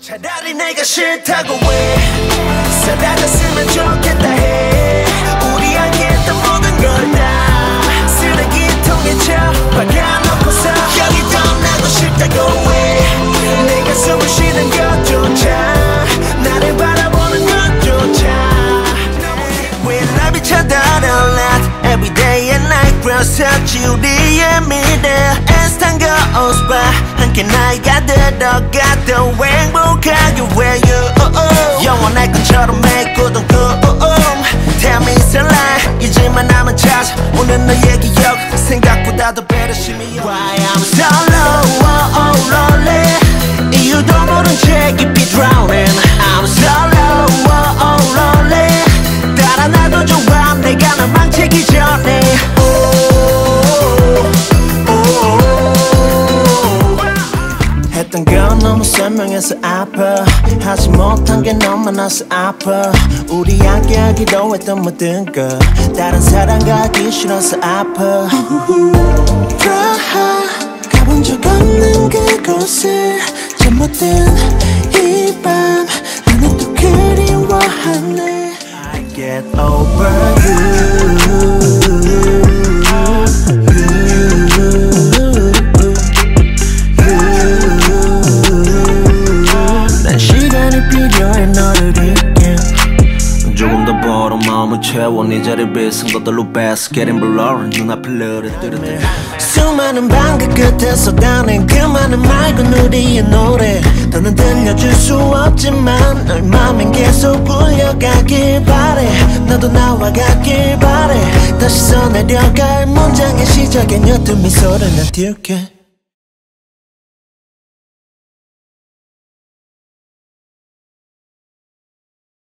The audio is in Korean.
차라리 내가 싫다고 왜 사라졌으면 좋겠다 해. 우리 함께 했던 모든 걸 다 쓰레기통에 쳐 박아놓고서 여기 떠나고 싶다고 왜 내가 숨을 쉬는 것조차 나를 바라보는 것조차 love each other a lot Every day and night 그래서 지 우리의 미래 애쓰탄 거스파 함께 나이가 들어가 더 행복 왜 you 영원할 것처럼 매고던 꿈 Tell me it's a lie 이제만 남은 찾아. 오늘 너의 기억 생각보다 더 배려심이 Why I'm so low oh, oh, lonely. 이유도 모른 채 깊이 했던 건 너무 선명해서 아파. 하지 못한 게 너무 많아서 아파. 우리 함께 하기로 했던 모든 것. 다른 사람 가기 싫어서 아파. 프라하 가본 적 없는 그곳을 잘못된 이밤 벌어 마음을 채워 네 자리 비싼 것들로 뺏어 Getting blurry 눈앞을 느릿느릿해 수많은 방귀 끝에 쏟아낸 그 많은 맑은 우리의 노래. 더는 들려줄 수 없지만 널 맘엔 계속 울려가길 바래. 너도 나와 가길 바래. 다시 써내려갈 문장의 시작에 옅은 미소를 난 띄울게